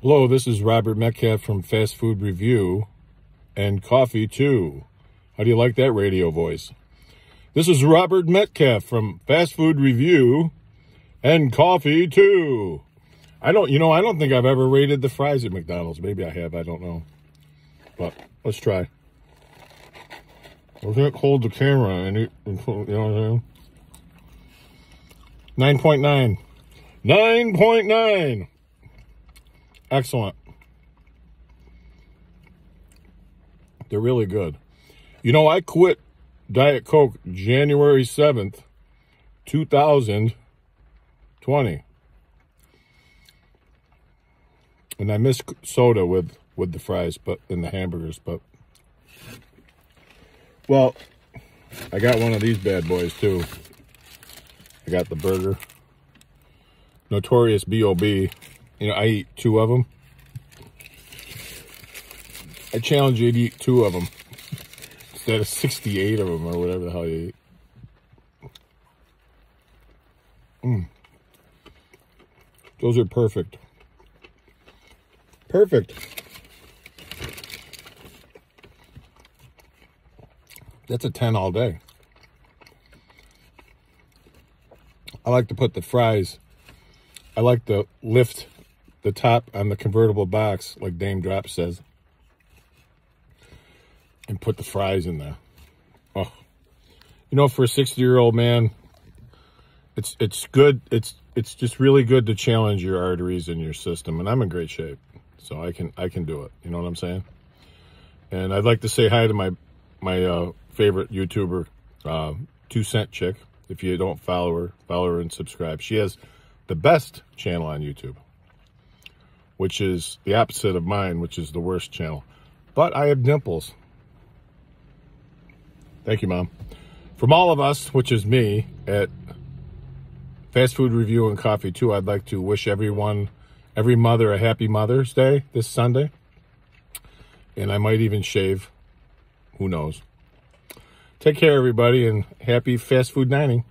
Hello, this is Robert Metcalf from Fast Food Review and Coffee Too. How do you like that radio voice? This is Robert Metcalf from Fast Food Review and Coffee Too. I don't, you know, I don't think I've ever rated the fries at McDonald's. Maybe I have, I don't know. But let's try. I can't hold the camera and it, you know what I'm saying? 9.9. 9.9. Excellent. They're really good. You know, I quit Diet Coke January 7th, 2020. And I miss soda with with the fries, but in the hamburgers, but well, I got one of these bad boys too. I got the burger. Notorious B.O.B. You know, I eat two of them. I challenge you to eat two of them instead of 68 of them or whatever the hell you eat. Mm. Those are perfect. Perfect. That's a 10 all day. I like to put the fries. I like to lift the top on the convertible box, like Daym Drops says, and put the fries in there. Oh, you know, for a 60 year old man, it's it's good. It's it's just really good to challenge your arteries in your system, and I'm in great shape, so I can I can do it. You know what I'm saying? And I'd like to say hi to my my uh, favorite YouTuber, uh, Two Cent Chick. If you don't follow her, follow her and subscribe. She has the best channel on YouTube, which is the opposite of mine, which is the worst channel. But I have dimples. Thank you, Mom. From all of us, which is me, at Fast Food Review and Coffee too, I'd like to wish everyone, every mother, a happy Mother's Day this Sunday. And I might even shave. Who knows? Take care, everybody, and happy fast food dining.